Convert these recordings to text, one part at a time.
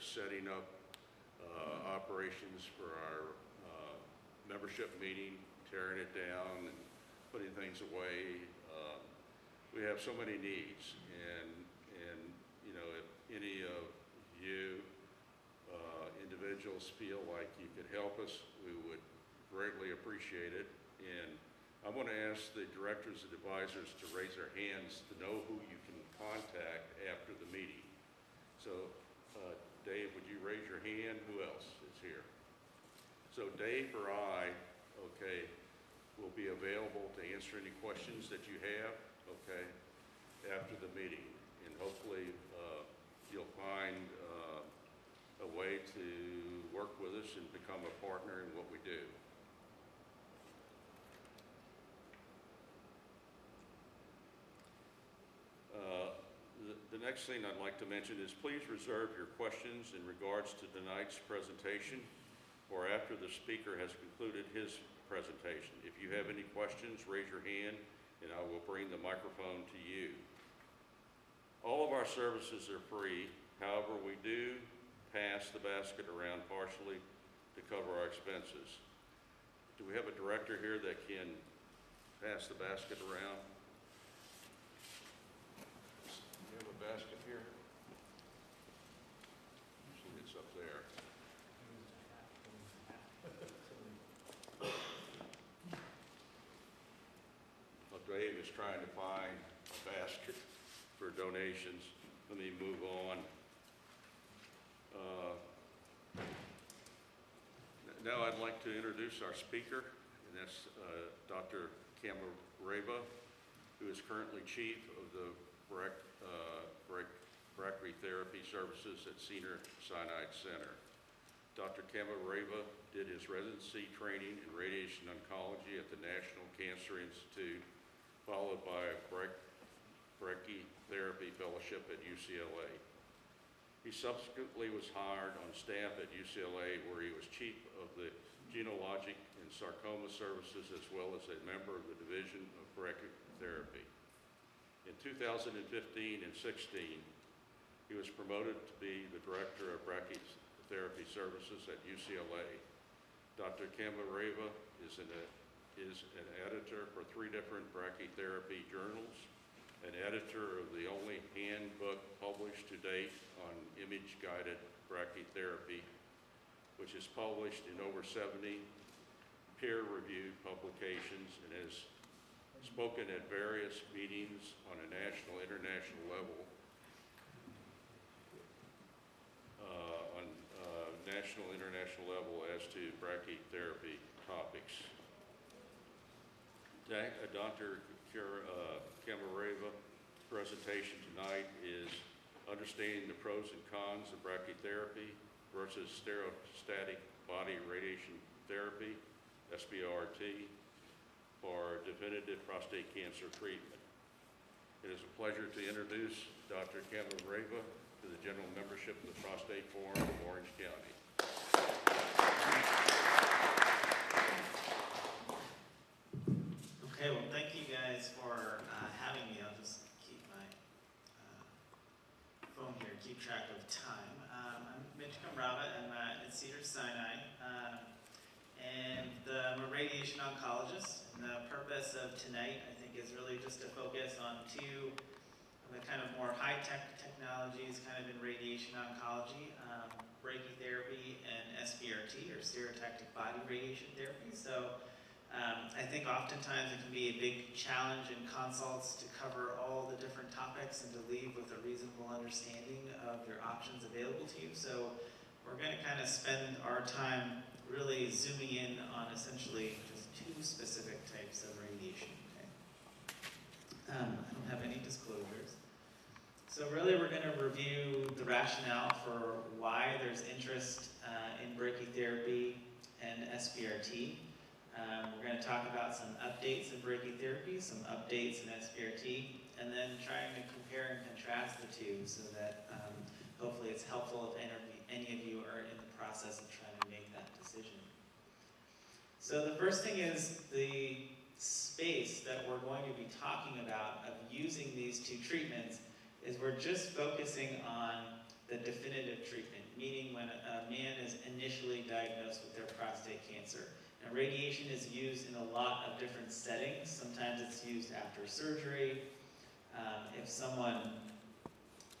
setting up uh, operations for our uh, membership meeting, tearing it down and putting things away. Um, We have so many needs and, and, you know, if any of you uh, individuals feel like you could help us, we would greatly appreciate it. And I want to ask the directors and advisors to raise their hands to know who you can contact after the meeting. So, uh, Dave, would you raise your hand? Who else is here? So Dave or I, okay, will be available to answer any questions that you have, okay, after the meeting. And hopefully, uh, you'll find uh, a way to work with us and become a partner in what we do. Uh, The the next thing I'd like to mention is please reserve your questions in regards to tonight's presentation or after the speaker has concluded his presentation. If you have any questions, raise your hand and I will bring the microphone to you. All of our services are free, however, we do pass the basket around partially to cover our expenses. Do we have a director here that can pass the basket around? You have a basket here? Usually it's up there. Well, Dave is trying to find a basket for donations. Let me move on. Uh, Now I'd like to introduce our speaker, and that's uh, Dr. Kamrava, who is currently chief of the brac- uh, brachytherapy services at Senior Sinai Center. Dr. Kamrava did his residency training in radiation oncology at the National Cancer Institute, followed by a brac- brachytherapy fellowship at UCLA. He subsequently was hired on staff at UCLA, where he was chief of the Gynecologic and Sarcoma Services, as well as a member of the Division of Brachytherapy. In 2015 and 16, he was promoted to be the Director of Brachytherapy Services at UCLA. Dr. Kamrava is an, is an editor for three different brachytherapy journals, an editor of the only handbook published to date on image-guided brachytherapy, which is published in over 70 peer-reviewed publications and has spoken at various meetings on a national, international level, uh, on uh, national, international level as to brachytherapy topics. Dr. Uh, Kamrava presentation tonight is understanding the pros and cons of brachytherapy versus stereotactic body radiation therapy, SBRT, for definitive prostate cancer treatment. It is a pleasure to introduce Dr. Kamrava to the general membership of the Prostate Forum of Orange County. Okay, well, thank you guys for uh, having me. I'll just keep my uh, phone here, keep track of time. Um, I'm Mitch Kamrava, I'm uh, at Cedar Sinai, um, and I'm a radiation oncologist. Purpose of tonight, I think, is really just to focus on two of the kind of more high-tech technologies kind of in radiation oncology, um, brachytherapy and SBRT, or stereotactic body radiation therapy. So um, I think oftentimes it can be a big challenge in consults to cover all the different topics and to leave with a reasonable understanding of your options available to you. So we're going to kind of spend our time really zooming in on essentially two specific types of radiation. Okay? Um, I don't have any disclosures. So really we're going to review the rationale for why there's interest uh, in brachytherapy and SBRT. Um, we're going to talk about some updates in brachytherapy, some updates in SBRT, and then trying to compare and contrast the two so that um, hopefully it's helpful if any of, you, any of you are in the process of trying to make that decision. So the first thing is the space that we're going to be talking about of using these two treatments is we're just focusing on the definitive treatment, meaning when a man is initially diagnosed with their prostate cancer. Now, radiation is used in a lot of different settings. Sometimes it's used after surgery. Um, if someone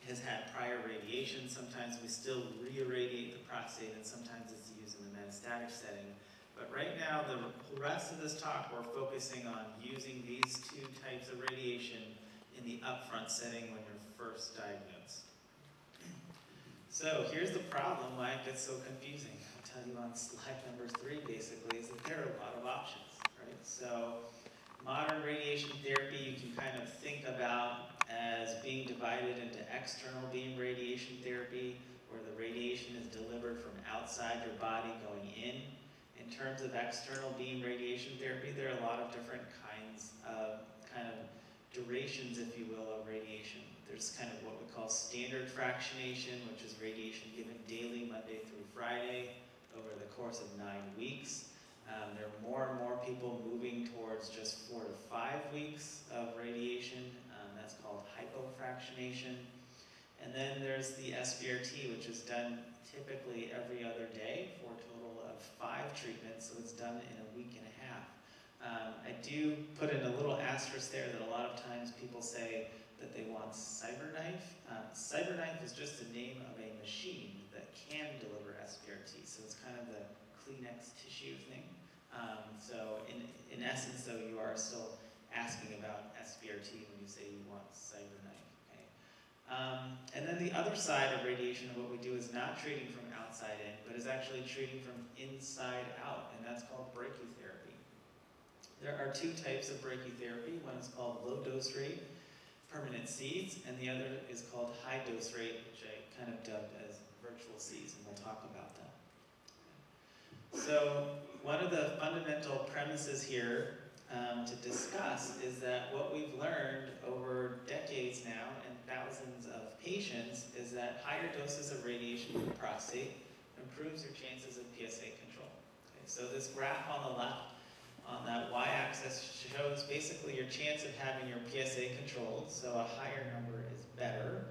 has had prior radiation, sometimes we still re-irradiate the prostate, and sometimes it's used in the metastatic setting. But right now, the rest of this talk, we're focusing on using these two types of radiation in the upfront setting when you're first diagnosed. So here's the problem why it gets so confusing. I'll tell you on slide number three, basically, is that there are a lot of options, right? So modern radiation therapy, you can kind of think about as being divided into external beam radiation therapy, where the radiation is delivered from outside your body going in. In terms of external beam radiation therapy, there are a lot of different kinds of kind of durations, if you will, of radiation. There's kind of what we call standard fractionation, which is radiation given daily, Monday through Friday, over the course of nine weeks. Um, there are more and more people moving towards just four to five weeks of radiation. Um, that's called hypofractionation. And then there's the SBRT, which is done typically every other day a total five treatments, so it's done in a week and a half. Um, I do put in a little asterisk there that a lot of times people say that they want CyberKnife. Um, CyberKnife is just the name of a machine that can deliver SBRT, so it's kind of the Kleenex tissue thing. Um, so in, in essence, though, you are still asking about SBRT when you say you want CyberKnife. Um, and then the other side of radiation of what we do is not treating from outside in, but is actually treating from inside out, and that's called brachytherapy. There are two types of brachytherapy. One is called low dose rate permanent seeds, and the other is called high dose rate, which I kind of dubbed as virtual seeds, and we'll talk about that. So one of the fundamental premises here um, to discuss is that what we've learned over decades now and thousands of patients is that higher doses of radiation the prostate improves your chances of PSA control. Okay, so this graph on the left on that y-axis shows basically your chance of having your PSA controlled, so a higher number is better.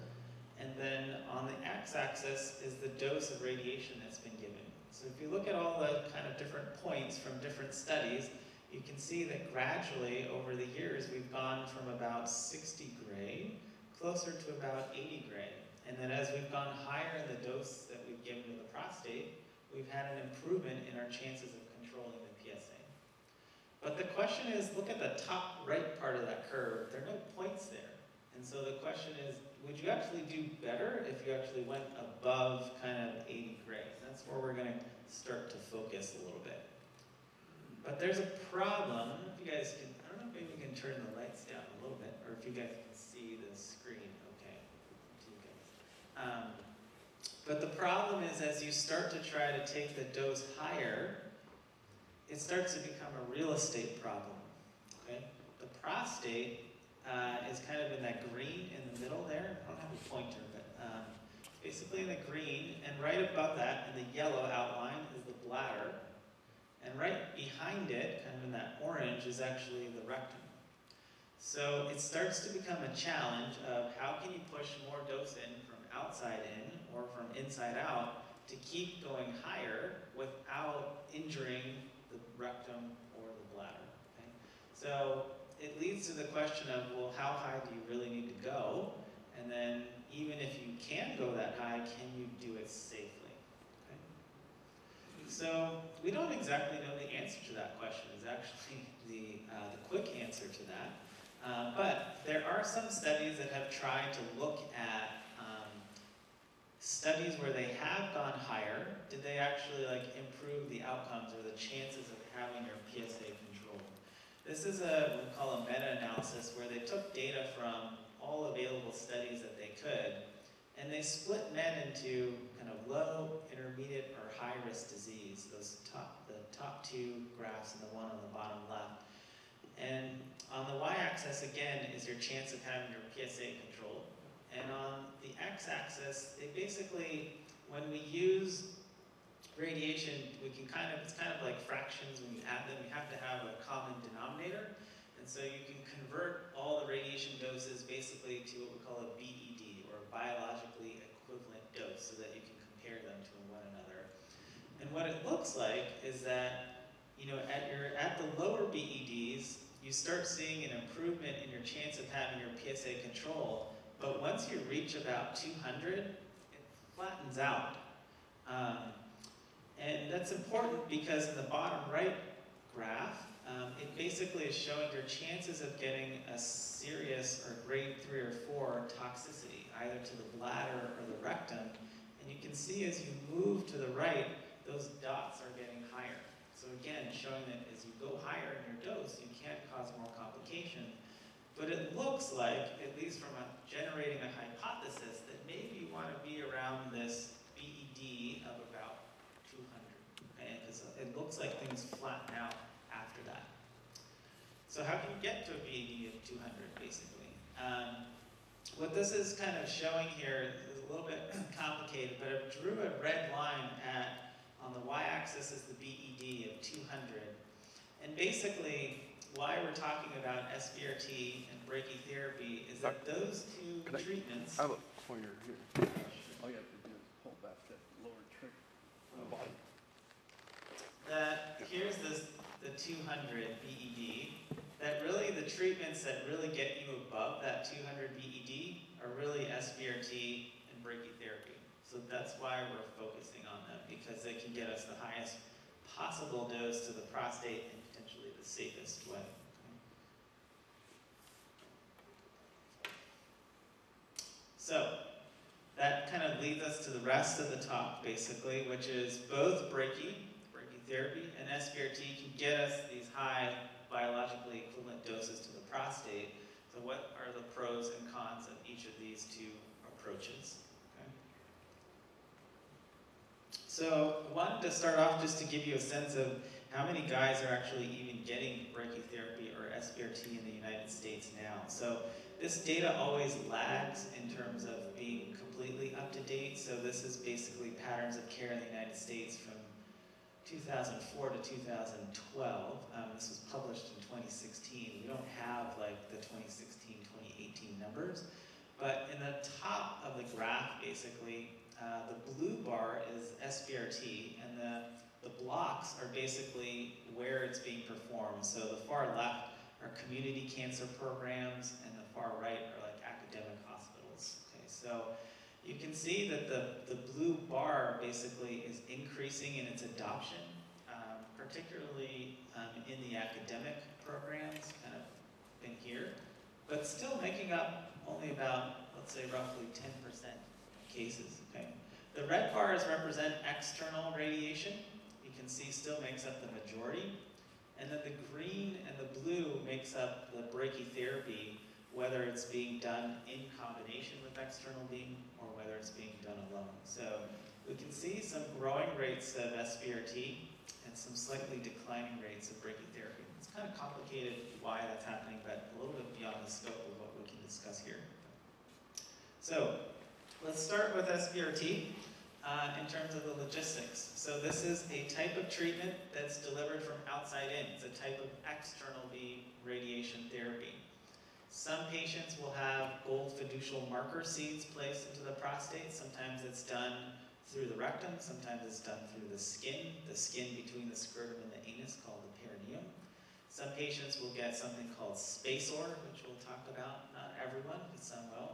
And then on the x-axis is the dose of radiation that's been given. So if you look at all the kind of different points from different studies, you can see that gradually over the years we've gone from about 60 gray closer to about 80 gray. And then as we've gone higher in the dose that we've given to the prostate, we've had an improvement in our chances of controlling the PSA. But the question is, look at the top right part of that curve. There are no points there. And so the question is, would you actually do better if you actually went above kind of 80 gray? That's where we're going to start to focus a little bit. But there's a problem. If you guys can, I don't know, if maybe we can turn the lights down a little bit, or if you guys can see the screen okay. Um, but the problem is as you start to try to take the dose higher, it starts to become a real estate problem. Okay? The prostate uh, is kind of in that green in the middle there. I don't have a pointer, but um, basically in the green, and right above that in the yellow outline is the bladder. And right behind it, kind of in that orange, is actually the rectum. So it starts to become a challenge of how can you push more dose in from outside in or from inside out to keep going higher without injuring the rectum or the bladder. Okay? So it leads to the question of, well, how high do you really need to go? And then even if you can go that high, can you do it safely? So we don't exactly know the answer to that question is actually the, uh, the quick answer to that. Uh, but there are some studies that have tried to look at um, studies where they have gone higher. Did they actually like improve the outcomes or the chances of having your PSA controlled? This is a we call a meta-analysis where they took data from all available studies that they could, and they split men into kind of low, intermediate, or high-risk disease. Those top, the top two graphs and the one on the bottom left. And on the y-axis, again, is your chance of having your PSA controlled. And on the x-axis, they basically, when we use radiation, we can kind of, it's kind of like fractions when you add them, you have to have a common denominator. And so you can convert all the radiation doses basically to what we call a a biologically equivalent dose, so that you can compare them to one another. And what it looks like is that, you know, at your, at the lower BEDs, you start seeing an improvement in your chance of having your PSA control, but once you reach about 200, it flattens out. Um, and that's important because in the bottom right graph, um, it basically is showing your chances of getting a serious or grade three or four toxicity, either to the bladder or the rectum. And you can see as you move to the right, those dots are getting higher. So again, showing that as you go higher in your dose, you can cause more complication. But it looks like, at least from a, generating a hypothesis, that maybe you want to be around this BED of about 200. Okay, because it looks like things flatten out after that. So how can you get to a BED of 200, basically? Um, what this is kind of showing here is a little bit complicated, but I drew a red line at, on the y-axis is the BED of 200. And basically, why we're talking about SBRT and brachytherapy is that uh, those two treatments. I have a pointer here. All you have to do is pull back that lower trigger on the bottom. that here's this the 200 BED that really the treatments that really get you above that 200 BED are really SBRT and brachytherapy. So that's why we're focusing on them because they can get us the highest possible dose to the prostate and potentially the safest way. So that kind of leads us to the rest of the talk basically, which is both brachy brachytherapy and SBRT can get us these high biologically equivalent doses to the prostate. So what are the pros and cons of each of these two approaches? Okay. So one, to start off just to give you a sense of how many guys are actually even getting brachytherapy or SBRT in the United States now. So this data always lags in terms of being completely up to date. So this is basically patterns of care in the United States from 2004 to 2012. Um, this was published in 2016. We don't have like the 2016, 2018 numbers. But in the top of the graph, basically, uh, the blue bar is SBRT, and the, the blocks are basically where it's being performed. So the far left are community cancer programs, and the far right are like academic hospitals. Okay, so you can see that the, the blue bar basically is increasing in its adoption, um, particularly um, in the academic programs, kind of in here, but still making up only about, let's say, roughly 10% cases. Okay, the red bars represent external radiation. You can see still makes up the majority, and then the green and the blue makes up the brachytherapy whether it's being done in combination with external beam or whether it's being done alone. So we can see some growing rates of SBRT and some slightly declining rates of brachytherapy. It's kind of complicated why that's happening, but a little bit beyond the scope of what we can discuss here. So let's start with SBRT uh, in terms of the logistics. So this is a type of treatment that's delivered from outside in. It's a type of external beam radiation therapy. Some patients will have gold fiducial marker seeds placed into the prostate. Sometimes it's done through the rectum, sometimes it's done through the skin, the skin between the scrotum and the anus called the perineum. Some patients will get something called SpaceOAR, which we'll talk about, not everyone, but some will.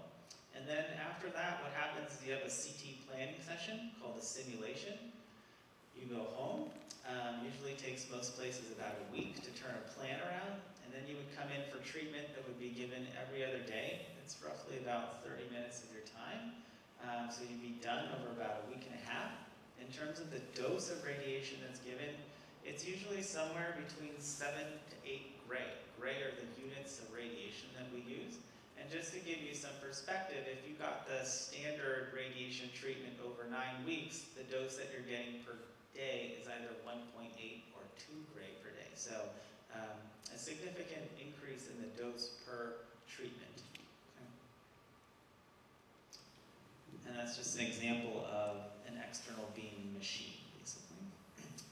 And then after that, what happens is you have a CT planning session called a simulation. You go home, um, usually takes most places about a week to turn a plan around, then you would come in for treatment that would be given every other day. It's roughly about 30 minutes of your time. Um, so you'd be done over about a week and a half. In terms of the dose of radiation that's given, it's usually somewhere between 7 to 8 gray. Gray are the units of radiation that we use. And just to give you some perspective, if you got the standard radiation treatment over nine weeks, the dose that you're getting per day is either 1.8 or 2 gray per day. So um, a significant increase in the dose per treatment. Okay. And that's just an example of an external beam machine, basically.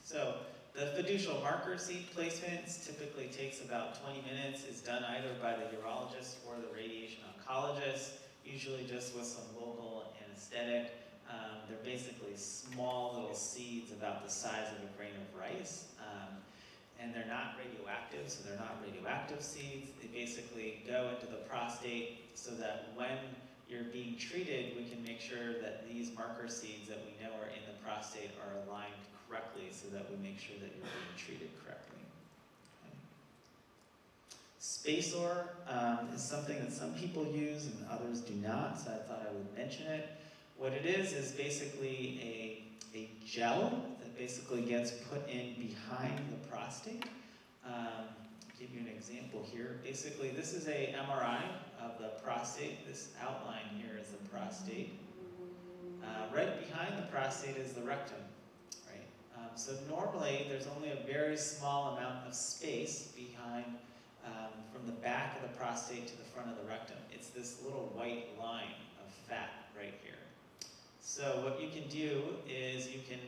So the fiducial marker seed placements typically takes about 20 minutes, is done either by the urologist or the radiation oncologist, usually just with some local anesthetic. Um, they're basically small little seeds, about about the size of a grain of rice. Um, and they're not radioactive, so they're not radioactive seeds. They basically go into the prostate so that when you're being treated, we can make sure that these marker seeds that we know are in the prostate are aligned correctly so that we make sure that you're being treated correctly. Okay. SpaceOAR um, is something that some people use and others do not, so I thought I would mention it. What it is is basically a, a gel basically gets put in behind the prostate. Um, give you an example here. Basically, this is a MRI of the prostate. This outline here is the prostate. Uh, right behind the prostate is the rectum, right? Um, so normally, there's only a very small amount of space behind, um, from the back of the prostate to the front of the rectum. It's this little white line of fat right here. So what you can do is you can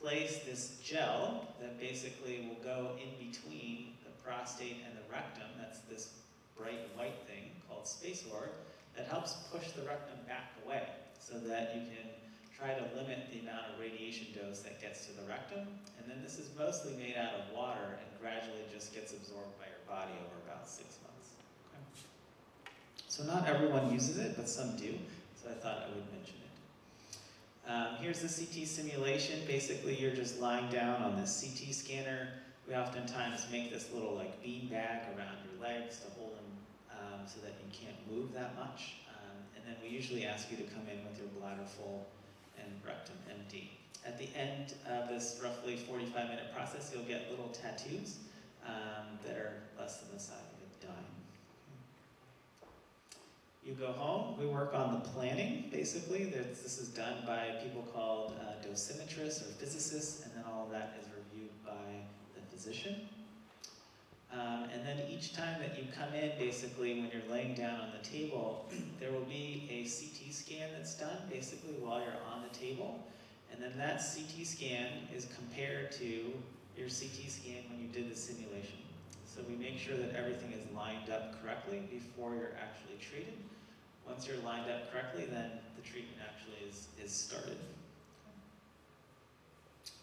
place this gel that basically will go in between the prostate and the rectum. That's this bright white thing called space SpaceOAR that helps push the rectum back away so that you can try to limit the amount of radiation dose that gets to the rectum. And then this is mostly made out of water and gradually just gets absorbed by your body over about six months. Okay? So not everyone uses it, but some do. So I thought I would mention here's the CT simulation. Basically, you're just lying down on this CT scanner. We oftentimes make this little like bean bag around your legs to hold them um, so that you can't move that much. Um, and then we usually ask you to come in with your bladder full and rectum empty. At the end of this roughly 45 minute process, you'll get little tattoos um, that are less than the size of a dime. You go home, we work on the planning, basically. This, is done by people called uh, dosimetrists or physicists, and then all of that is reviewed by the physician. Um, and then each time that you come in, basically, when you're laying down on the table, there will be a CT scan that's done, basically, while you're on the table. And then that CT scan is compared to your CT scan when you did the simulation. So we make sure that everything is lined up correctly before you're actually treated. Once you're lined up correctly, then the treatment actually is, is started.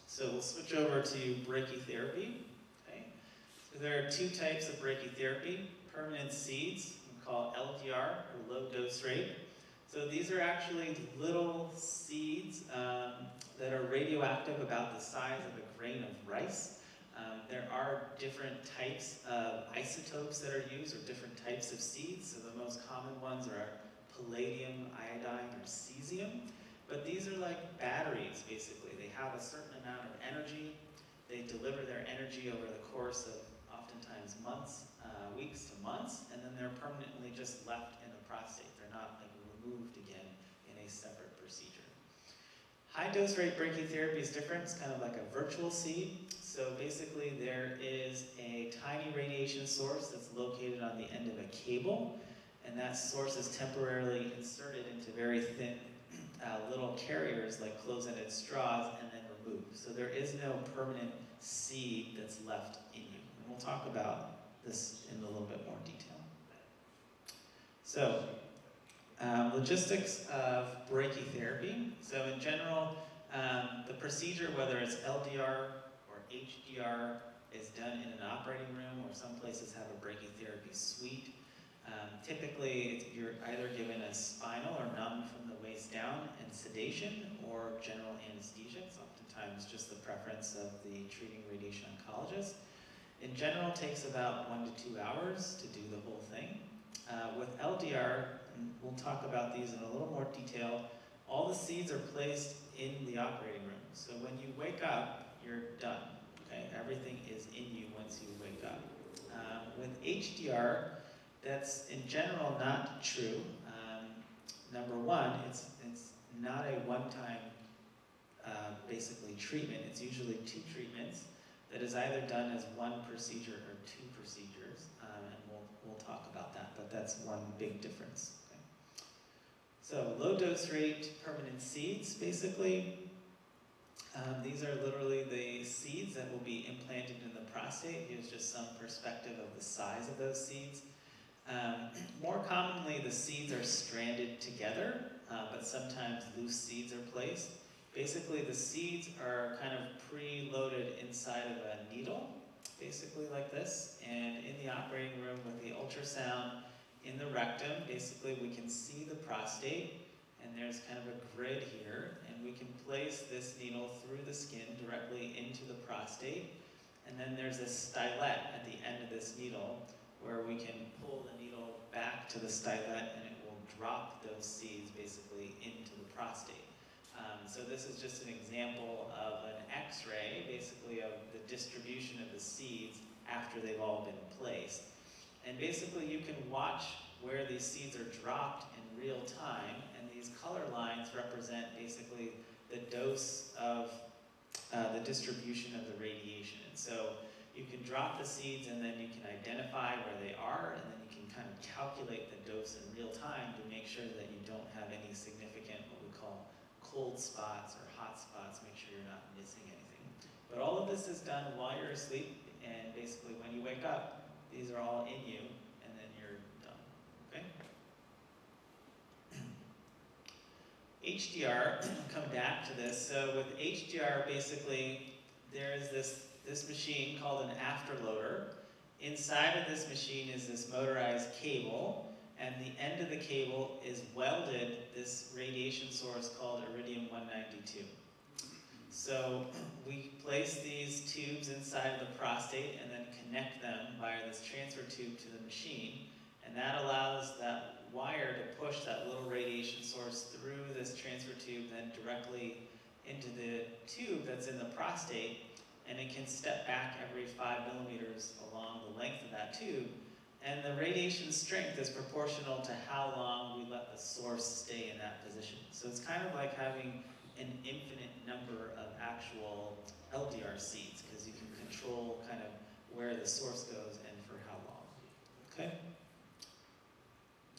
So we'll switch over to brachytherapy. Okay. So there are two types of brachytherapy. Permanent seeds, we call LDR, or low dose rate. So these are actually little seeds um, that are radioactive about the size of a grain of rice. Um, there are different types of isotopes that are used, or different types of seeds. So the most common ones are palladium, iodine, or cesium. But these are like batteries, basically. They have a certain amount of energy. They deliver their energy over the course of oftentimes months, uh, weeks to months, and then they're permanently just left in the prostate. They're not like removed again in a separate procedure. High dose rate brachytherapy is different. It's kind of like a virtual seed. So basically there is a tiny radiation source that's located on the end of a cable, and that source is temporarily inserted into very thin uh, little carriers like close-ended straws and then removed. So there is no permanent seed that's left in you. And we'll talk about this in a little bit more detail. So um, logistics of brachytherapy. So in general, um, the procedure, whether it's LDR or HDR, is done in an operating room, or some places have a brachytherapy suite. Um, typically, you're either given a spinal or numb from the waist down and sedation, or general anesthesia. It's oftentimes just the preference of the treating radiation oncologist. In general, it takes about one to two hours to do the whole thing. Uh, with LDR, and we'll talk about these in a little more detail, all the seeds are placed in the operating room. So when you wake up, you're done. Okay, everything is in you once you wake up. Um, with HDR, that's in general not true. Um, number one, it's it's not a one-time uh, basically treatment. It's usually two treatments that is either done as one procedure or two procedures, um, and we'll we'll talk about that. But that's one big difference. So low dose rate permanent seeds, basically. Um, these are literally the seeds that will be implanted in the prostate. Here's just some perspective of the size of those seeds. Um, more commonly, the seeds are stranded together, uh, but sometimes loose seeds are placed. Basically, the seeds are kind of pre-loaded inside of a needle, basically like this. And in the operating room with the ultrasound in the rectum, basically we can see the prostate. And there's kind of a grid here, and we can place this needle through the skin directly into the prostate. And then there's a stylet at the end of this needle where we can pull the needle back to the stylet and it will drop those seeds basically into the prostate. Um, so this is just an example of an x-ray, basically of the distribution of the seeds after they've all been placed. And basically you can watch where these seeds are dropped in real time, and these color lines represent basically the dose of uh, the distribution of the radiation. And so you can drop the seeds and then you can identify where they are, and then you can kind of calculate the dose in real time to make sure that you don't have any significant, what we call cold spots or hot spots, make sure you're not missing anything. But all of this is done while you're asleep, and basically when you wake up, these are all in you, and then you're done, okay? HDR, come back to this, so with HDR, basically, there is this, this machine called an afterloader. Inside of this machine is this motorized cable, and the end of the cable is welded this radiation source called iridium-192. So we place these tubes inside of the prostate and then connect them via this transfer tube to the machine, and that allows that wire to push that little radiation source through this transfer tube, then directly into the tube that's in the prostate, and it can step back every five millimeters along the length of that tube. And the radiation strength is proportional to how long we let the source stay in that position. So it's kind of like having an infinite number of actual LDR seeds, because you can control kind of where the source goes and for how long. Okay?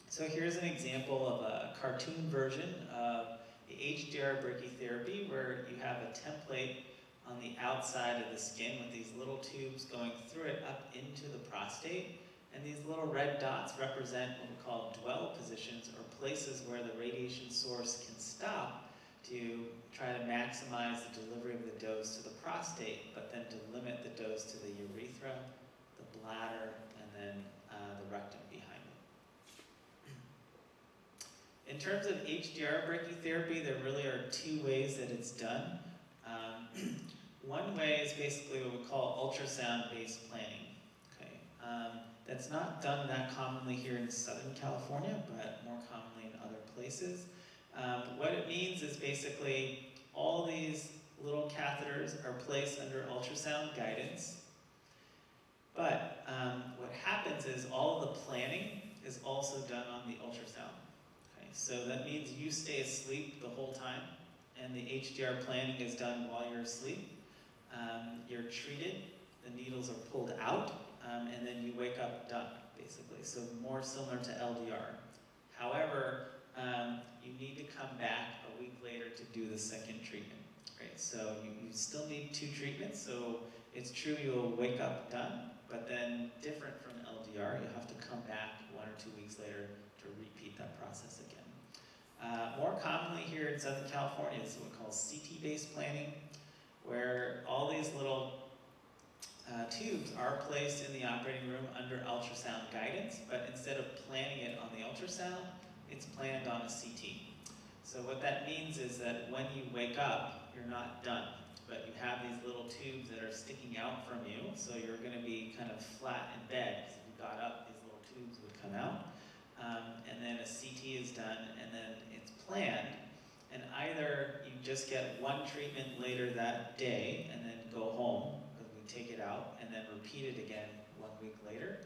So here's an example of a cartoon version of the HDR brachytherapy where you have a template on the outside of the skin with these little tubes going through it up into the prostate. And these little red dots represent what we call dwell positions or places where the radiation source can stop to try to maximize the delivery of the dose to the prostate, but then to limit the dose to the urethra, the bladder, and then uh, the rectum behind it. In terms of HDR brachytherapy, there really are two ways that it's done. Um, one way is basically what we call ultrasound-based planning. Okay, um, that's not done that commonly here in Southern California, but more commonly in other places. Um, what it means is basically all these little catheters are placed under ultrasound guidance. But um, what happens is all the planning is also done on the ultrasound. Okay, so that means you stay asleep the whole time, and the HDR planning is done while you're asleep. Um, you're treated, the needles are pulled out, um, and then you wake up done, basically. So more similar to LDR. However, um, you need to come back a week later to do the second treatment. Right? So you, you still need two treatments. So it's true you'll wake up done, but then different from LDR, you have to come back one or two weeks later to repeat that process again. Uh, more commonly here in Southern California is what we call CT-based planning, where all these little uh, are placed in the operating room under ultrasound guidance, but instead of planning it on the ultrasound, it's planned on a CT. So what that means is that when you wake up, you're not done, but you have these little tubes that are sticking out from you, so you're going to be kind of flat in bed. Because if you got up, these little tubes would come out. Um, and then a CT is done, and then it's planned. And either you just get one treatment later that day and then go home, take it out, and then repeat it again one week later,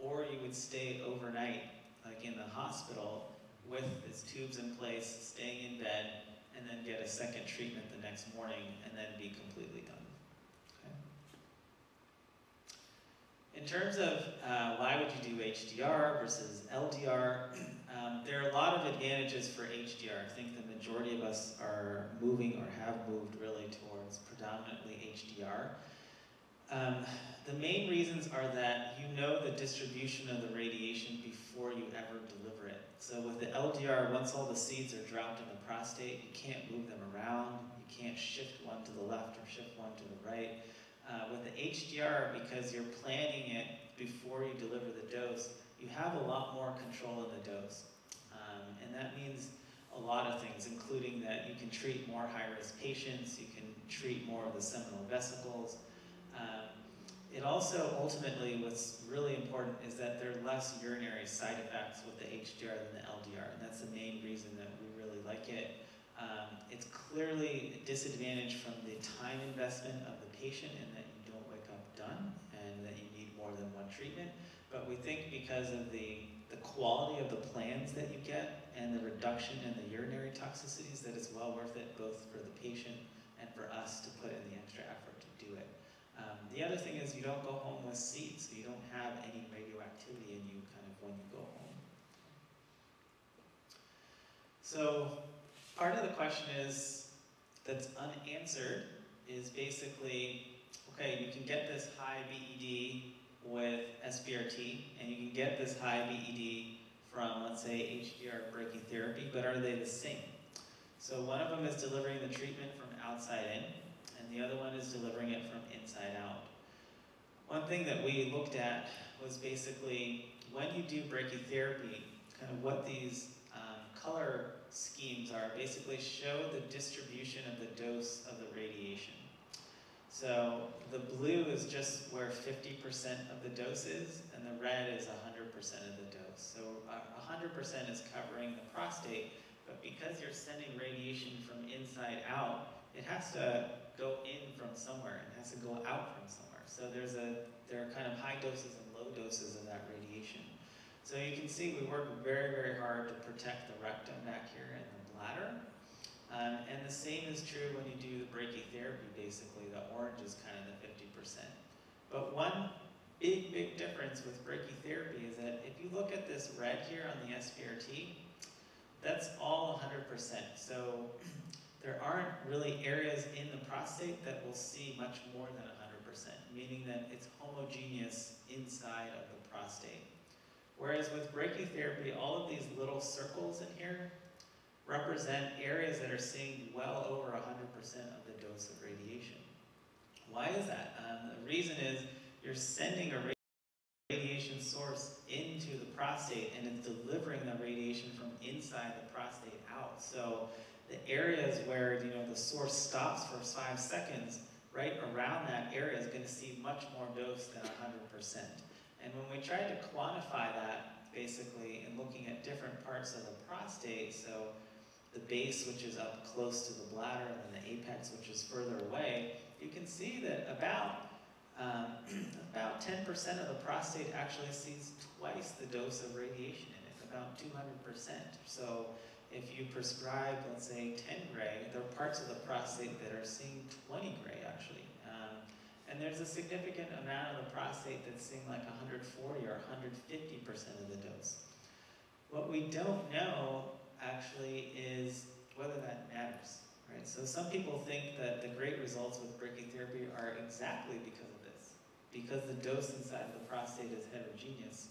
or you would stay overnight, like in the hospital, with its tubes in place, staying in bed, and then get a second treatment the next morning, and then be completely done. In terms of uh, why would you do HDR versus LDR, um, there are a lot of advantages for HDR. I think the majority of us are moving or have moved really towards predominantly HDR. Um, the main reasons are that you know the distribution of the radiation before you ever deliver it. So with the LDR, once all the seeds are dropped in the prostate, you can't move them around, you can't shift one to the left or shift one to the right. Uh, with the HDR, because you're planning it before you deliver the dose, you have a lot more control of the dose. Um, and that means a lot of things, including that you can treat more high-risk patients, you can treat more of the seminal vesicles. It also ultimately, what's really important is that there are less urinary side effects with the HDR than the LDR, and that's the main reason that we really like it. Um, it's clearly a disadvantage from the time investment of the patient in that you don't wake up done and that you need more than one treatment. But we think because of the, the quality of the plans that you get and the reduction in the urinary toxicities, that it's well worth it both for the patient and for us to put in the extra effort. Um, the other thing is you don't go home with seeds, so you don't have any radioactivity in you kind of when you go home. So part of the question is that's unanswered is basically okay, you can get this high BED with SBRT, and you can get this high BED from, let's say, HDR brachytherapy, but are they the same? So one of them is delivering the treatment from outside in, and the other one is delivering it from inside out. One thing that we looked at was basically when you do brachytherapy, kind of what these um, color schemes are basically show the distribution of the dose of the radiation. So the blue is just where 50% of the dose is, and the red is 100% of the dose. So uh, 100% is covering the prostate, but because you're sending radiation from inside out, it has to go in from somewhere, and has to go out from somewhere. So there's a, there are kind of high doses and low doses of that radiation. So you can see we work very, very hard to protect the rectum back here and the bladder. Um, and the same is true when you do the brachytherapy, basically. The orange is kind of the 50%. But one big, big difference with brachytherapy is that if you look at this red here on the SBRT, that's all 100%. So there aren't really areas in the prostate that will see much more than 100%, meaning that it's homogeneous inside of the prostate. Whereas with brachytherapy, all of these little circles in here represent areas that are seeing well over 100% of the dose of radiation. Why is that? Um, the reason is you're sending a radiation source into the prostate and it's delivering the radiation from inside the prostate out. So the areas where you know the source stops for five seconds, right around that area is going to see much more dose than 100%. And when we tried to quantify that, basically, in looking at different parts of the prostate, so the base, which is up close to the bladder, and then the apex, which is further away, you can see that about um, about 10% of the prostate actually sees twice the dose of radiation in it, about 200%. So if you prescribe, let's say, 10 gray, there are parts of the prostate that are seeing 20 gray actually. Um, and there's a significant amount of the prostate that's seeing like 140 or 150% of the dose. What we don't know actually is whether that matters, right? So some people think that the great results with brachytherapy are exactly because of this, because the dose inside the prostate is heterogeneous.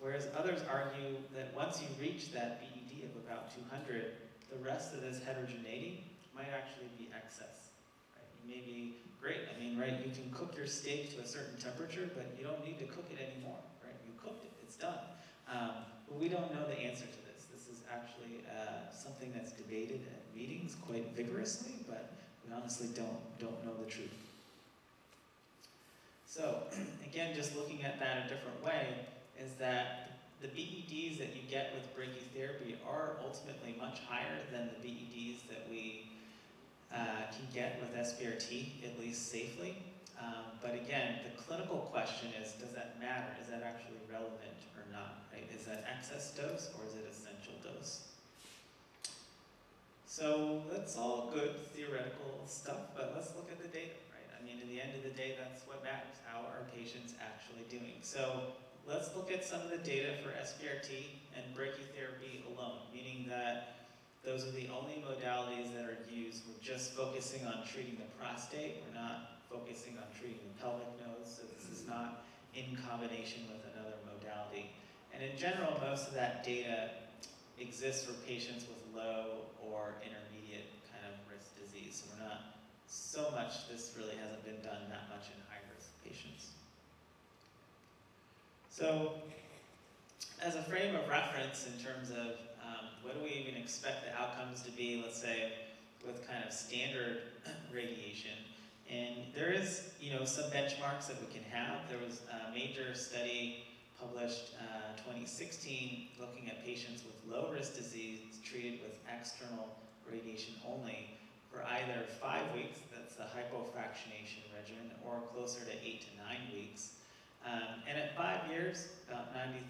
Whereas others argue that once you reach that Of about 200, the rest of this heterogeneity might actually be excess. Right? You may be great. I mean, right? You can cook your steak to a certain temperature, but you don't need to cook it anymore, right? You cooked it. It's done. Um, but we don't know the answer to this. This is actually uh, something that's debated at meetings quite vigorously, but we honestly don't don't know the truth. So, again, just looking at that a different way, is that the BEDs that you get with brachytherapy are ultimately much higher than the BEDs that we uh, can get with SBRT, at least safely. Um, but again, the clinical question is, does that matter? Is that actually relevant or not? Right? Is that excess dose or is it essential dose? So that's all good theoretical stuff, but let's look at the data, right? I mean, in the end of the day, that's what matters. How are patients actually doing? So let's look at some of the data for SBRT and brachytherapy alone, meaning that Those are the only modalities that are used. We're just focusing on treating the prostate. We're not focusing on treating the pelvic nodes. So this is not in combination with another modality. And in general, most of that data exists for patients with low or intermediate kind of risk disease. So we're not so much, this really hasn't been done that much in high-risk patients. So as a frame of reference in terms of um, what do we even expect the outcomes to be, let's say, with kind of standard radiation. And there is, you know, some benchmarks that we can have. There was a major study published uh, 2016 looking at patients with low-risk disease treated with external radiation only for either five weeks, that's the hypofractionation regimen, or closer to eight to nine weeks. Um, and at five years, about 93%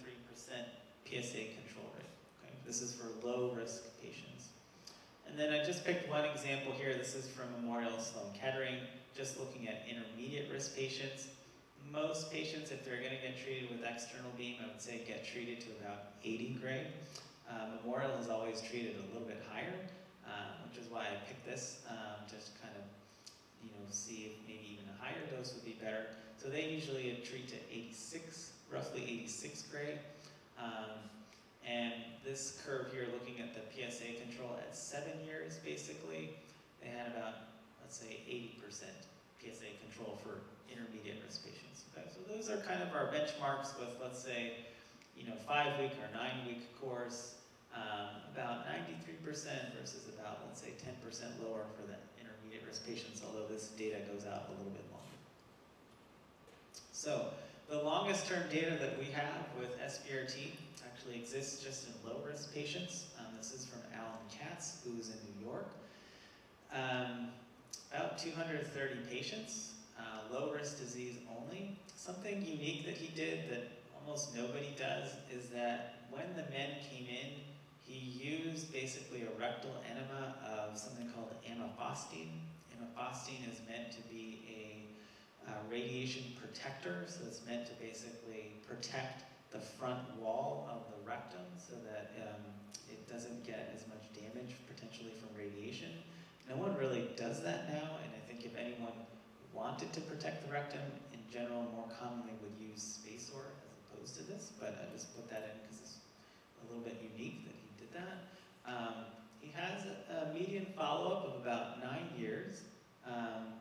PSA control rate. Okay? This is for low-risk patients. And then I just picked one example here. This is from Memorial Sloan Kettering, just looking at intermediate risk patients. Most patients, if they're going to get treated with external beam, I would say get treated to about 80 gray. Uh, Memorial has always treated a little bit higher, uh, which is why I picked this, um, just kind of, you know, see if maybe even a higher dose would be better. So they usually treat to 86, roughly 86 gray. Um, and this curve here, looking at the PSA control at seven years, basically, they had about, let's say, 80% PSA control for intermediate risk patients. Okay, so those are kind of our benchmarks with, let's say, you know, five-week or nine-week course, um, about 93% versus about, let's say, 10% lower for the intermediate risk patients, although this data goes out a little bit longer. So the longest term data that we have with SBRT actually exists just in low risk patients. Um, this is from Alan Katz, who's in New York. Um, about 230 patients, uh, low risk disease only. Something unique that he did that almost nobody does is that when the men came in, he used basically a rectal enema of something called amifostine. Amifostine is meant to be a uh, radiation protector, so it's meant to basically protect the front wall of the rectum so that um, it doesn't get as much damage potentially from radiation. No one really does that now, and I think if anyone wanted to protect the rectum, in general, more commonly would use SpaceOAR as opposed to this, but I just put that in because it's a little bit unique that he did that. Um, he has a, a median follow-up of about nine years, um,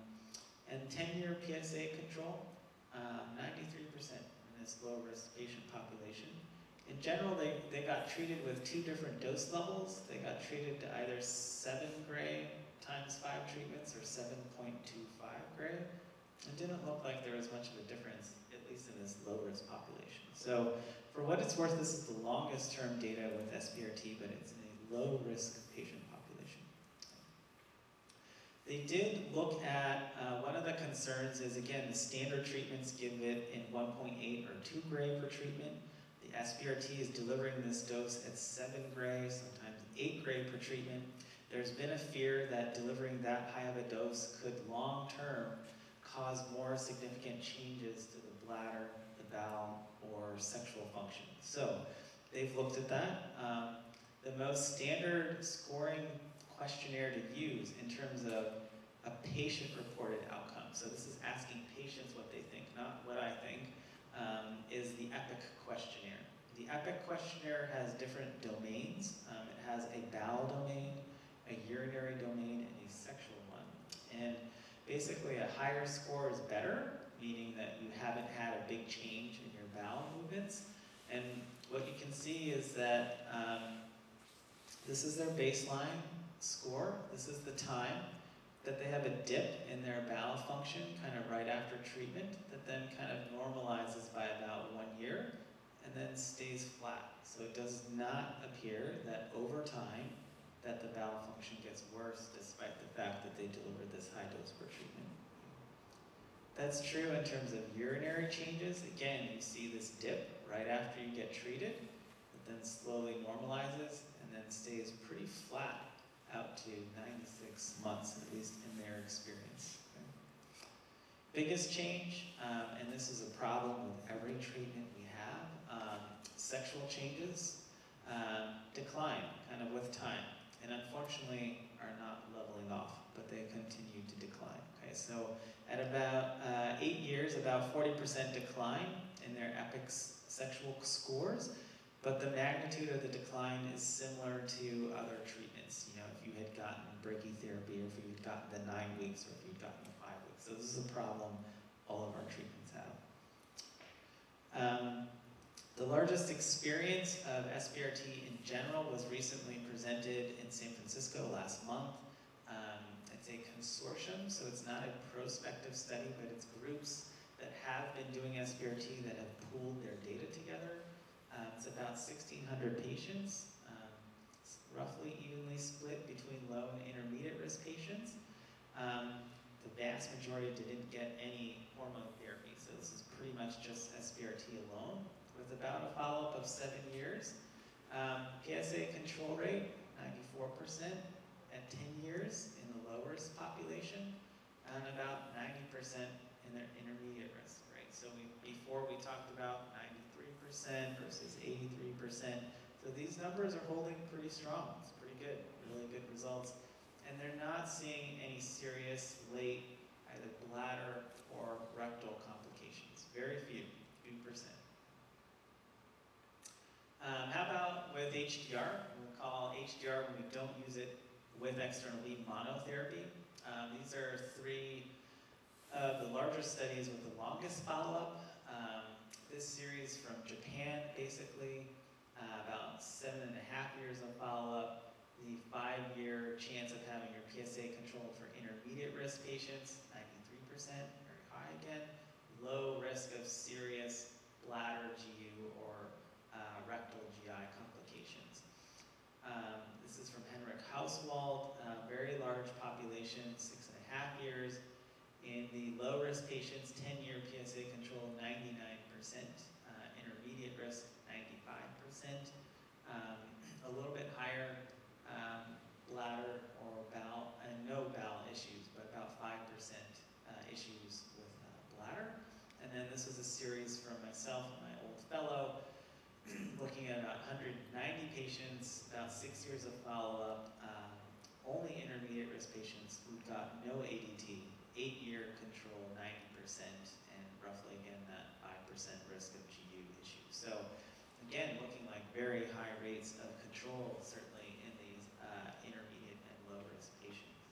and 10-year PSA control, uh, 93% in this low-risk patient population. In general, they, they got treated with two different dose levels. They got treated to either 7 gray times 5 treatments or 7.25 gray. It didn't look like there was much of a difference, at least in this low-risk population. So for what it's worth, this is the longest term data with SBRT, but it's in a low-risk patient population. They did look at, uh, one of the concerns is, again, the standard treatments give it in 1.8 or 2 gray per treatment. The SBRT is delivering this dose at 7 gray, sometimes 8 gray per treatment. There's been a fear that delivering that high of a dose could long-term cause more significant changes to the bladder, the bowel, or sexual function. So they've looked at that. Um, the most standard scoring questionnaire to use in terms of a patient-reported outcome, so this is asking patients what they think, not what I think, um, is the EPIC questionnaire. The EPIC questionnaire has different domains. Um, it has a bowel domain, a urinary domain, and a sexual one. And basically a higher score is better, meaning that you haven't had a big change in your bowel movements. And what you can see is that um, this is their baseline score. This is the time that they have a dip in their bowel function kind of right after treatment that then kind of normalizes by about one year and then stays flat. So it does not appear that over time that the bowel function gets worse despite the fact that they delivered this high dose per treatment. That's true in terms of urinary changes. Again, you see this dip right after you get treated, it then slowly normalizes and then stays pretty flat out to 96 months, at least in their experience. Okay. Biggest change, um, and this is a problem with every treatment we have, um, sexual changes um, decline kind of with time. and unfortunately are not leveling off, but they continue to decline. Okay, so at about uh, eight years, about 40% decline in their EPIC sexual scores, but the magnitude of the decline is similar to other treatments. You know, if you had gotten brachytherapy, or if you'd gotten the nine weeks, or if you'd gotten the five weeks. So this is a problem all of our treatments have. Um, the largest experience of SBRT in general was recently presented in San Francisco last month. Um, it's a consortium, so it's not a prospective study, but it's groups that have been doing SBRT that have pooled their data together. Um, it's about 1,600 patients, um, roughly evenly split between low and intermediate risk patients. Um, the vast majority didn't get any hormone therapy, so this is pretty much just SBRT alone, with about a follow-up of seven years. Um, PSA control rate, 94% at 10 years in the low risk population, and about 90% in their intermediate risk rate. So we, before we talked about 93% versus 83%. So these numbers are holding pretty strong. It's pretty good, really good results. And they're not seeing any serious late either bladder or rectal complications. Very few, few percent. Um, how about with HDR? We'll call HDR when we don't use it with external beam monotherapy. Um, these are three of the larger studies with the longest follow-up. Um, this series from Japan, basically, uh, about seven and a half years of follow-up. The five-year chance of having your PSA controlled for intermediate risk patients, 93%, very high again. Low risk of serious bladder GU or uh, rectal GI complications. Um, this is from Henrik Hauswald, uh, very large population, six and a half years. In the low risk patients, 10 year PSA control, 99%, uh, intermediate risk, 95%. Um, a little bit higher um, bladder or bowel, and no bowel issues, but about 5% uh, issues with uh, bladder. And then this was a series from myself and my old fellow, looking at about 190 patients, about six years of follow-up, um, only intermediate risk patients who got no ADT, eight-year control, 90%, and roughly again that 5% risk of GU issues. So again, looking like very high rates of control, certainly in these uh, intermediate and low-risk patients.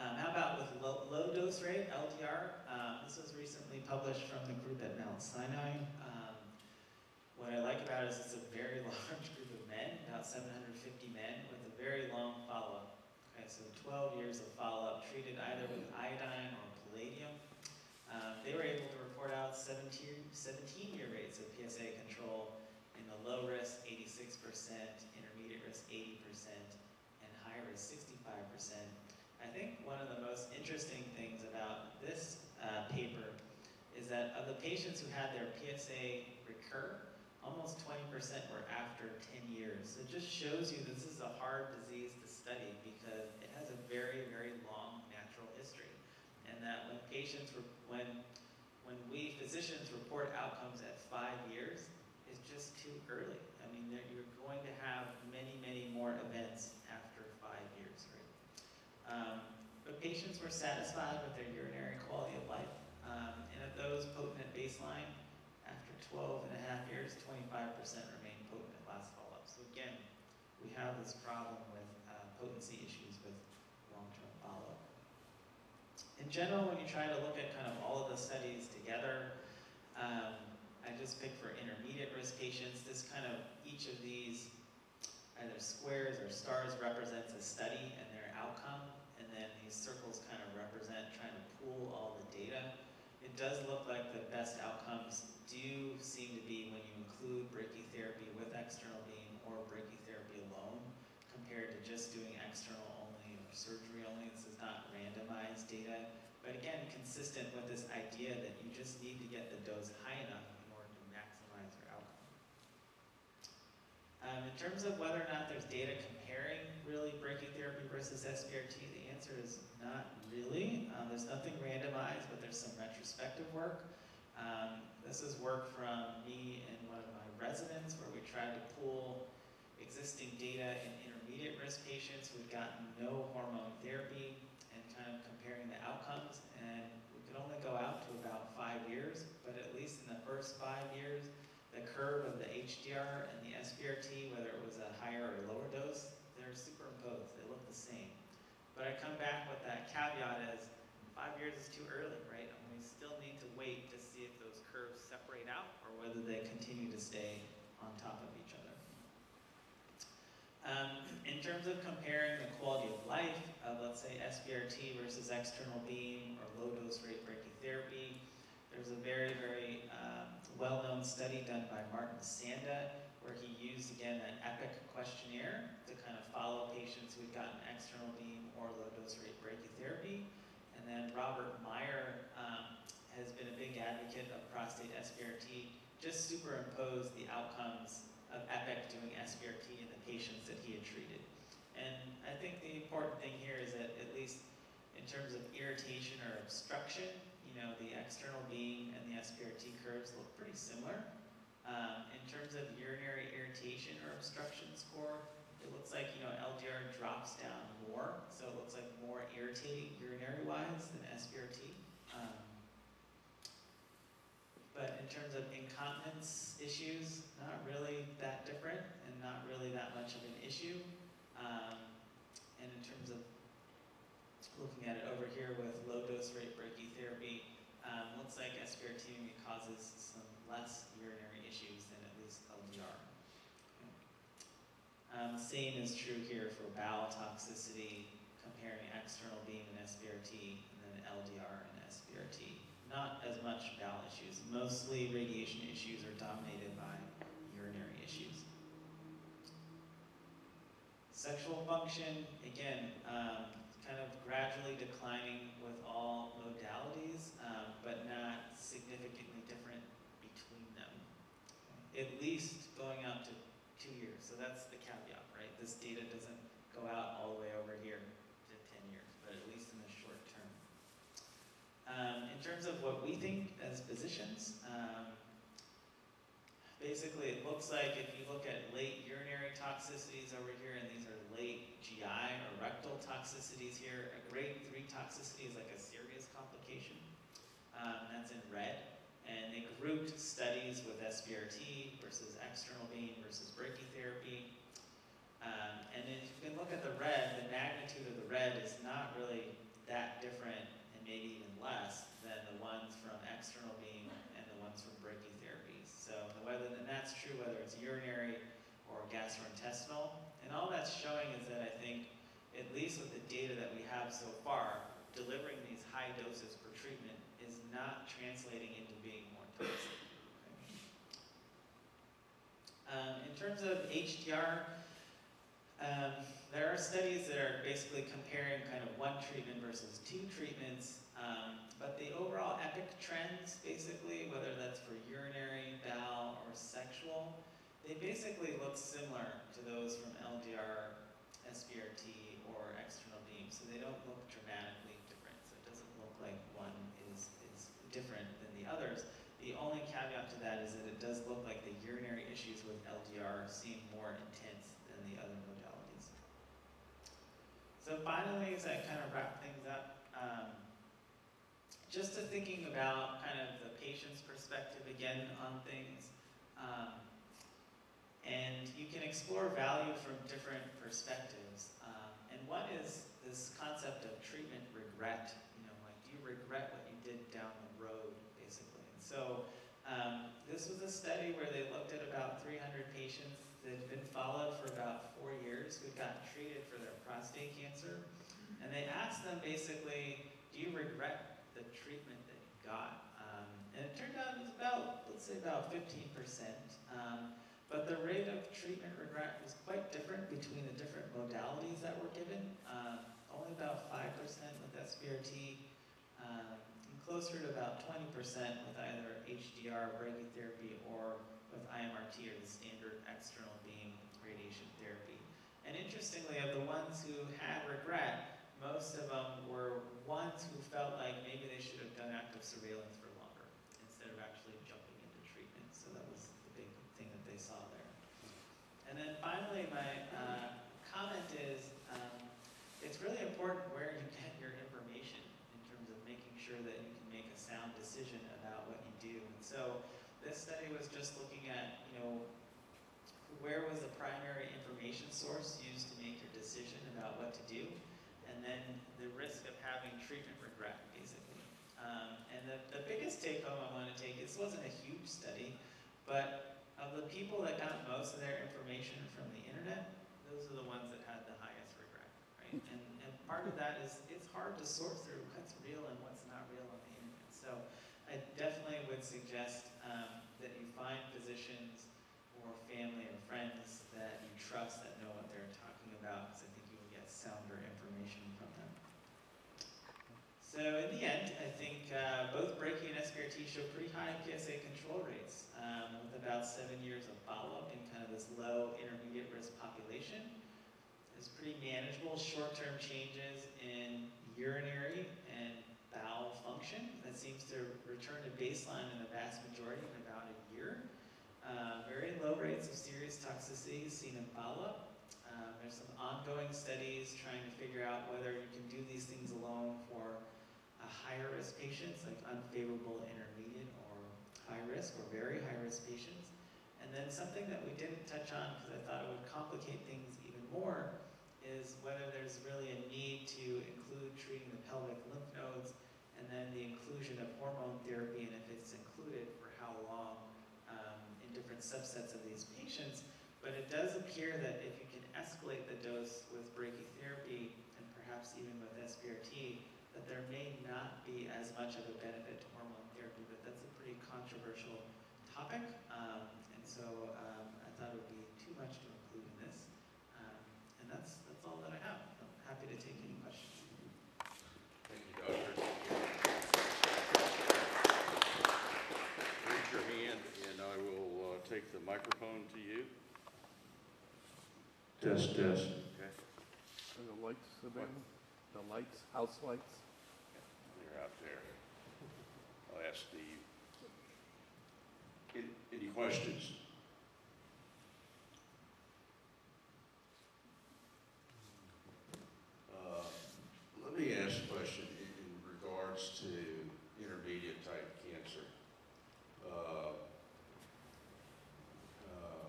Um, how about with low, low dose rate, LDR? Um, this was recently published from the group at Mount Sinai. Um, what I like about it is it's a very large group of men, about 750 men, with a very long follow-up. Okay, so 12 years of follow-up, treated either with iodine or palladium. Um, they were able to report out 17, 17 year rates of PSA control in the low risk 86%, intermediate risk 80%, and high risk 65%. I think one of the most interesting things about this uh, paper is that of the patients who had their PSA recur, almost 20% were after 10 years. So it just shows you this is a hard disease to study because it has a very, very long natural history. And that when patients, were, when, when we physicians report outcomes at five years, it's just too early. I mean, you're going to have many, many more events after five years, right? Um, but patients were satisfied with their urinary quality of life. Um, and of those potent at baseline, after 12 and a half years, 25% remain potent at last follow-up. So again, we have this problem with uh, potency issues with long-term follow-up. In general, when you try to look at kind of all of the studies together, um, I just picked for intermediate risk patients. This kind of, each of these either squares or stars represents a study and their outcome, and then these circles kind of represent trying to pool all the data. It does look like the best outcomes do seem to be when you include brachytherapy with external beam or brachytherapy alone, compared to just doing external surgery only. This is not randomized data, but again, consistent with this idea that you just need to get the dose high enough in order to maximize your outcome. Um, in terms of whether or not there's data comparing really brachytherapy versus SBRT, the answer is not really. Um, there's nothing randomized, but there's some retrospective work. Um, this is work from me and one of my residents where we tried to pull existing data in intermediate risk patients who'd gotten no hormone therapy and kind of comparing the outcomes. And we could only go out to about five years, but at least in the first five years, the curve of the HDR and the SBRT, whether it was a higher or lower dose, they're superimposed. They look the same. But I come back with that caveat as five years is too early, right? And we still need to wait to see if those curves separate out or whether they continue to stay on top of each other. Um, in terms of comparing the quality of life of, let's say, SBRT versus external beam or low dose rate brachytherapy, there's a very, very um, well-known study done by Martin Sanda where he used, again, an EPIC questionnaire to kind of follow patients who'd gotten external beam or low dose rate brachytherapy. And then Robert Meier um, has been a big advocate of prostate SBRT, just superimposed the outcomes of EPIC doing SBRT in the patients that he had treated. And I think the important thing here is that at least in terms of irritation or obstruction, you know, the external beam and the SBRT curves look pretty similar. Um, in terms of urinary irritation or obstruction score, it looks like, you know, LDR drops down more, so it looks like more irritating urinary-wise than SBRT. Um, but in terms of incontinence issues, not really that different and not really that much of an issue. Um, and in terms of looking at it over here with low dose rate brachytherapy, um, looks like SBRT causes some less urinary issues than at least LDR. Um, same is true here for bowel toxicity, comparing external beam and SBRT, and then LDR and SBRT. Not as much bowel issues. Mostly radiation issues are dominated by urinary issues. Sexual function, again, um, kind of gradually declining with all modalities, um, but not significantly different between them. At least going out to two years. So that's the caveat, right? This data doesn't go out all the way over here to 10 years, but at least in the short term. Um, in terms of what we think as physicians, um, basically it looks like if you look at late urinary toxicities over here, and these are late GI or rectal toxicities here, a grade 3 toxicity is like a serious complication. Um, that's in red. And they grouped studies with SBRT versus external beam versus brachytherapy. Um, and if you can look at the red, the magnitude of the red is not really that different, maybe even less, than the ones from external beam and the ones from brachytherapy. So whether and that's true whether it's urinary or gastrointestinal. And all that's showing is that I think, at least with the data that we have so far, delivering these high doses per treatment is not translating into being more toxic. Um, in terms of HDR, um, there are studies that are basically comparing kind of one treatment versus two treatments, um, but the overall epic trends, basically, whether that's for urinary, bowel, or sexual, they basically look similar to those from LDR, SBRT, or external beam, so they don't look dramatically different. So it doesn't look like one is, is different than the others. The only caveat to that is that it does look like the urinary issues with LDR seem more intense than the other modalities. So finally, as I kind of wrap things up, um, just to thinking about kind of the patient's perspective again on things, um, and you can explore value from different perspectives. Um, and one is this concept of treatment regret. You know, like do you regret what you did down the road, basically? And so um, this was a study where they looked at about 300 patients that had been followed for about four years who'd gotten treated for their prostate cancer. And they asked them basically, do you regret the treatment that you got? Um, and it turned out it was about, let's say about 15%. Um, but the rate of treatment regret was quite different between the different modalities that were given. Um, only about 5% with SBRT, um, closer to about 20% with either HDR brachytherapy or with IMRT or the standard external beam radiation therapy. And interestingly, of the ones who had regret, most of them were ones who felt like maybe they should have done active surveillance for longer instead of actually jumping into treatment. So that was the big thing that they saw there. And then finally, my uh, comment is, um, it's really important where you get your information in terms of making sure that you can make a sound decision about what you do. And so this study was just looking at, you know, where was the primary information source used to make your decision about what to do, and then the risk of having treatment regret, basically. Um, and the, the biggest take home I want to take, this wasn't a huge study, but of the people that got most of their information from the internet, those are the ones that had the highest regret, right? And, and part of that is it's hard to sort through what's real and what's not real on the internet. So I definitely would suggest um, that you find physicians or family or friends that you trust that know what they're talking about, because I think you will get sounder information from them. So in the end, I think uh, both brachy and SBRT show pretty high PSA control rates, um, with about seven years of follow-up in kind of this low intermediate risk population. It's pretty manageable short-term changes in urinary and bowel function that seems to return to baseline in the vast majority in about a year. Uh, very low rates of serious toxicity seen in follow-up. Um, there's some ongoing studies trying to figure out whether you can do these things alone for higher risk patients, like unfavorable, intermediate, or high risk, or very high risk patients. And then something that we didn't touch on because I thought it would complicate things even more is whether there's really a need to include treating the pelvic lymph nodes and then the inclusion of hormone therapy and if it's included for how long um, different subsets of these patients. But it does appear that if you can escalate the dose with brachytherapy and perhaps even with SBRT, that there may not be as much of a benefit to hormone therapy, but that's a pretty controversial topic. Um, and so um, I thought it would be too much to include in this. Um, and that's, that's all that I have. I'm happy to take any questions. Thank you, Doctor. Raise your hand, and I will uh, take the microphone to you. Test, test. Okay, Are the lights available? The lights, house lights? they're out there. I'll ask Steve. Any- Any questions? Uh, Let me ask a question in in regards to intermediate type cancer. Uh, uh,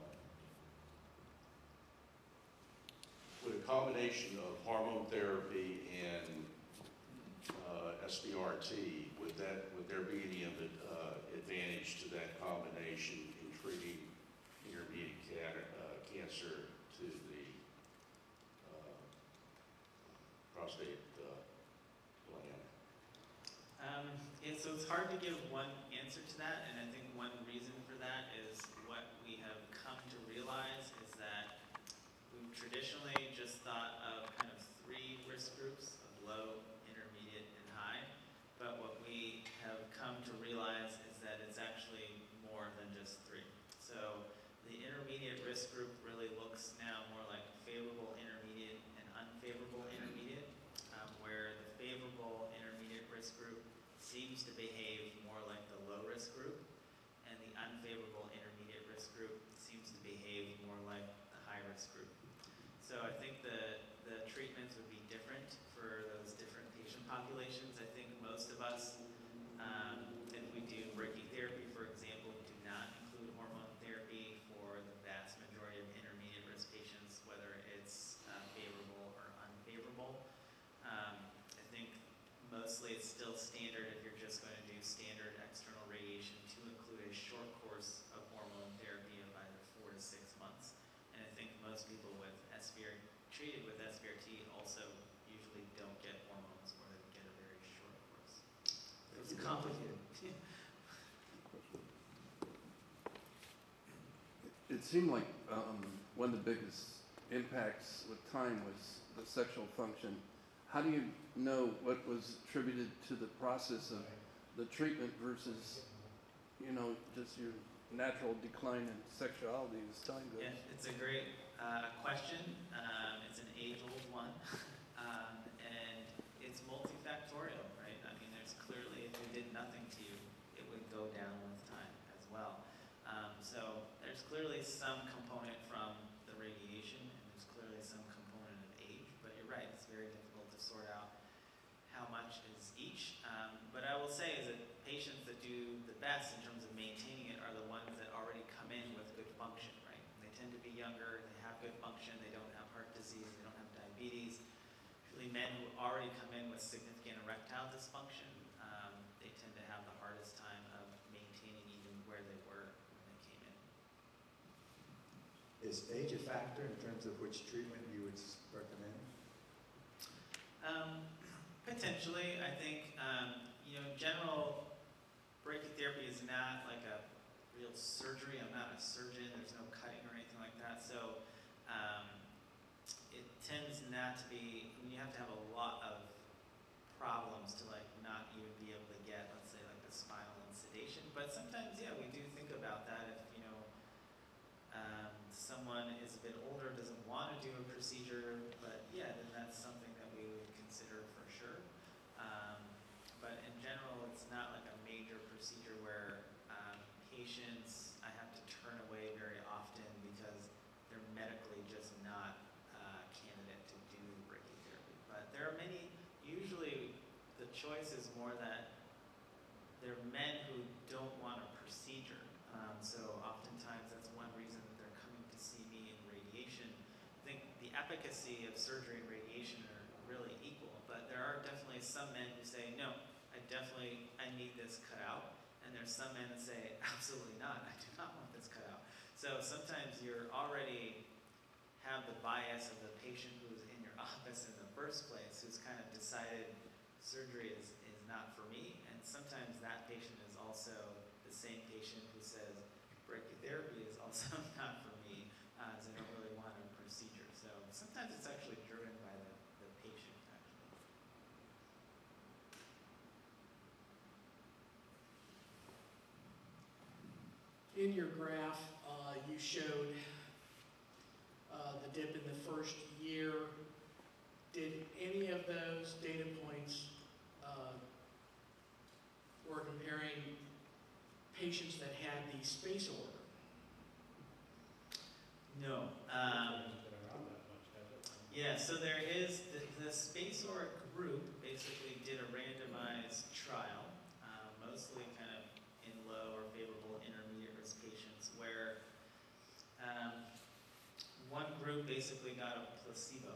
Would a combination of hormone therapy and uh, SBRT, would that, would there be any uh, advantage to that combination in treating intermediate uh, cancer to the uh, prostate uh, gland? Um, yeah, so it's hard to give one answer to that, and I think one reason for that is what we have come to realize is that we've traditionally just thought of kind of three risk groups of low, intermediate, and high. But what we have come to realize is that it's actually more than just three. So the intermediate risk group really looks now more like favorable intermediate and unfavorable intermediate, um, where the favorable intermediate risk group seems to behave more like the low risk group, and the unfavorable intermediate risk group seems to behave more like the high risk group. So I think the, the treatments would be different for those different patient populations. I think most of us, um, if we do brachytherapy, for example, do not include hormone therapy for the vast majority of intermediate risk patients, whether it's uh, favorable or unfavorable. Um, I think mostly it's still standard if you're just going to do standard external radiation to include a short course of hormone therapy of either four to six months. And I think most people with SBR, treated with SBRT also usually don't get hormones or they get a very short course. It's complicated. It seemed like um, one of the biggest impacts with time was the sexual function. How do you know what was attributed to the process of the treatment versus, you know, just your natural decline in sexuality as time goes? Yeah, it's a great uh, question. Um, it's an age-old one, um, and it's multifactorial, right? I mean, there's clearly if you did nothing to you, it would go down with time as well. Um, so there's clearly some component from the radiation, and there's clearly some component of age. But you're right; it's very difficult to sort out how much is each. Um, but I will say is that patients that do the best in terms Usually men who already come in with significant erectile dysfunction, um, they tend to have the hardest time of maintaining even where they were when they came in. Is age a factor in terms of which treatment you would recommend? Um, potentially, I think, um, you know, in general, brachytherapy is not like a real surgery. I'm not a surgeon. There's no cutting or anything like that. So, um, tends not to be, I mean, you have to have a lot of problems to like not even be able to get, let's say, like the spinal and sedation. But sometimes, yeah, we do think about that if, you know, um, someone is a bit older, doesn't want to do a procedure, but yeah, then that's something that we would consider for sure. Um, but in general, it's not like a major procedure where um, patients I have to turn away very often because they're medically just not uh, candidate to do brachytherapy. But there are many. Usually, the choice is more that they're men who don't want a procedure. Um, so oftentimes that's one reason that they're coming to see me in radiation. I think the efficacy of surgery and radiation are really equal, but there are definitely some men who say, no, I definitely, I need this cut out. And there's some men that say, absolutely not, I do not want this cut out. So sometimes you're already have the bias of the patient who's in your office in the first place, who's kind of decided surgery is, is not for me. And sometimes that patient is also the same patient who says brachytherapy is also not for me, uh, as I don't really want a procedure. So sometimes it's actually driven by the, the patient, actually. In your graph, uh, you showed uh, the dip in the first year. Did any of those data points, uh, were comparing patients that had the SpaceOAR? No. Um, yeah, so there is, the, the SpaceORIC group basically did a randomized trial, uh, mostly kind of in low or favorable intermediate risk patients, where um, one group basically got a placebo,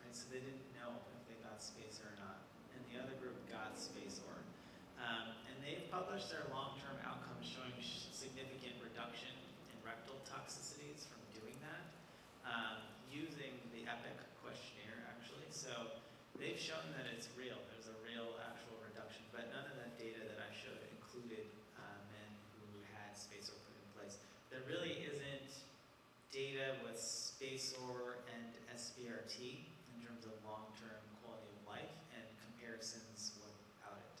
right? So they didn't know if they got spacer or not, and the other group got SpaceORIC. Um, and they've published their long-term outcomes showing sh- significant reduction in rectal toxicities from doing that, um, using the EPIC questionnaire actually. So they've shown that it's real. There's a real actual reduction, but none of that data that I showed included uh, men who had SpaceOAR put in place. There really isn't data with SpaceOAR and SBRT in terms of long-term quality of life and comparisons without it.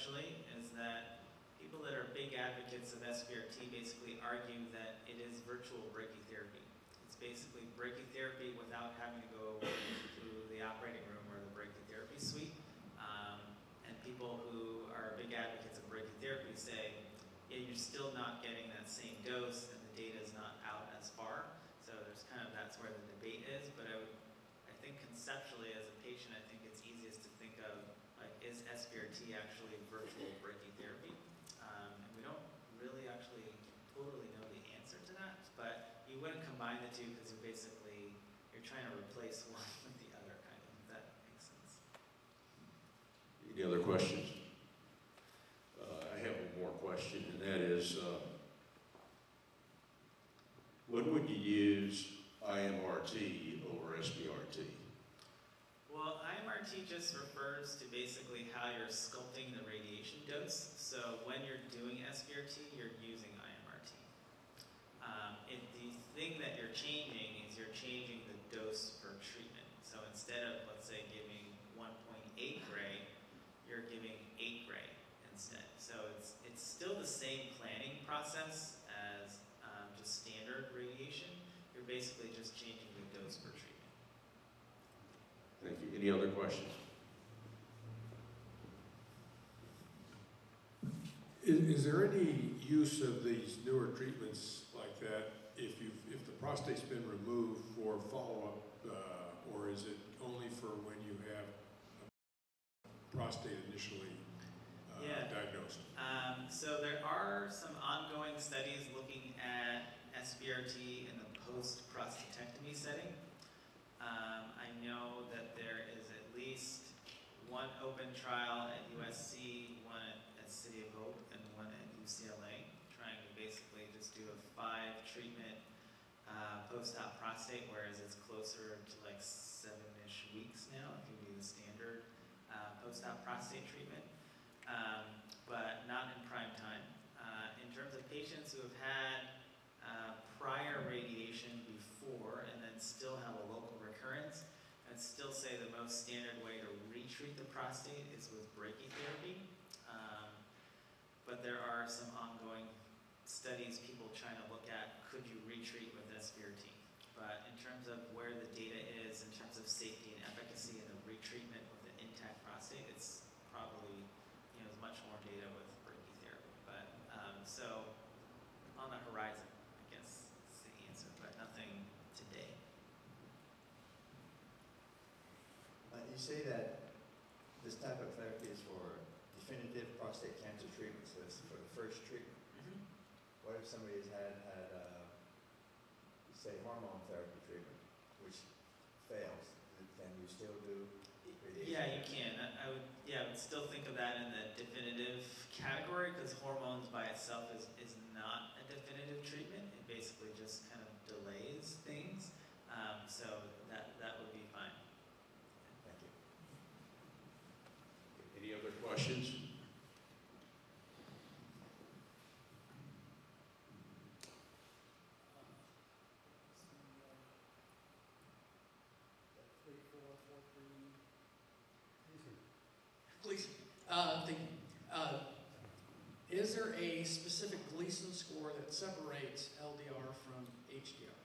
conceptually is that people that are big advocates of SBRT basically argue that it is virtual brachytherapy. It's basically brachytherapy without having to go to the operating room or the brachytherapy suite. Um, and people who are big advocates of brachytherapy say, yeah, you're still not getting that same dose and the data is not out as far. So there's kind of, that's where the debate is, but I would, I think conceptually as a patient, I think it's easiest to think of, like, is SBRT actually virtual brachytherapy? Um, and we don't really actually totally know the answer to that, but you wouldn't combine the two because you're basically, you're trying to replace one with the other, kind of, if that makes sense. Any other questions? Uh, I have one more question, and that is, uh, when would you use IMRT over SBRT? Well, IMRT just refers to basically how you're sculpting the radiation dose. So when you're doing SBRT, you're using IMRT. Um, the thing that you're changing is you're changing the dose per treatment. So instead of, let's say, giving 1.8 gray, you're giving 8 gray instead. So it's, it's still the same planning process as um, just standard radiation. You're basically just changing the dose per treatment. Thank you. Any other questions? Is, is there any use of these newer treatments like that if you, if the prostate's been removed for follow-up, uh, or is it only for when you have prostate initially uh, Yeah. diagnosed? Um, so there are some ongoing studies looking at SBRT in the post-prostatectomy setting. Um, I know that there is at least one open trial at USC, one at, City of Hope, and one at UCLA, trying to basically just do a five treatment uh, post-op prostate, whereas it's closer to like seven-ish weeks now, if you do the standard post-op prostate treatment. Um, but not in prime time. Uh, in terms of patients who have had uh, prior radiation before and then still have a local recurrence, I'd still say the most standard way to retreat the prostate is with brachytherapy. Um, but there are some ongoing studies, people trying to look at, could you retreat with SBRT? But in terms of where the data is, in terms of safety and efficacy and the retreatment with an intact prostate, it's probably you know, there's much more data with brachytherapy, but, um, so, on the horizon, I guess, is the answer, but nothing today. Uh, you say that this type of therapy is for definitive prostate cancer treatment, so it's for the first treatment. What if somebody has had, had, uh, say hormone therapy treatment, which fails, can you still do radiation? Yeah, you can, I, I would, yeah, I would still think of that in the definitive category, because hormones by itself is, is not a definitive treatment, it basically just kind of delays things, um, so that, that would be fine. Thank you. Any other questions? Gleason, uh, thank you. Uh, is there specific Gleason score that separates LDR from HDR?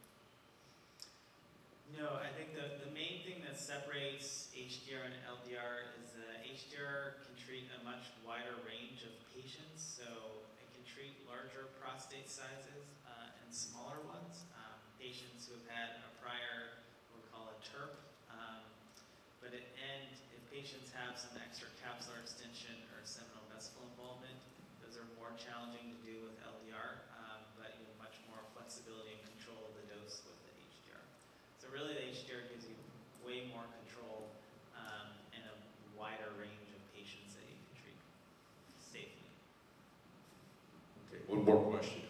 No, I think the, the main thing that separates HDR and LDR is that HDR can treat a much wider range of patients, so it can treat larger prostate sizes uh, and smaller ones. Um, patients who have had a prior, what we call a TURP, um, but it, and if patients have some extra capsular extension or seminal vesicle involvement, those are more challenging to do with LDR, um, but you have much more flexibility and control of the dose with the HDR. So really, the HDR gives you way more control um, and a wider range of patients that you can treat safely. Okay, more question.